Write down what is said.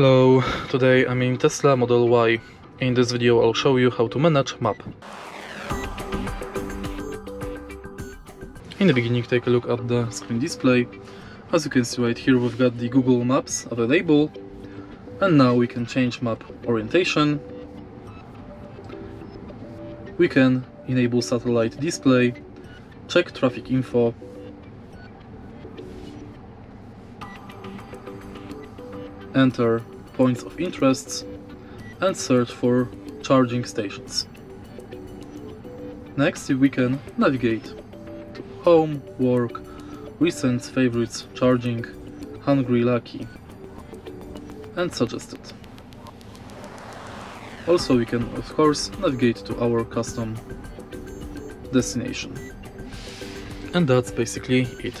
Hello, today I'm in Tesla Model Y. In this video I'll show you how to manage map. In the beginning take a look at the screen display. As you can see right here we've got the Google Maps available and now we can change map orientation. We can enable satellite display, check traffic info enter points of interests and search for charging stations. Next we can navigate to home, work, recent favorites, charging, hungry lucky and suggested. Also we can of course navigate to our custom destination. And that's basically it.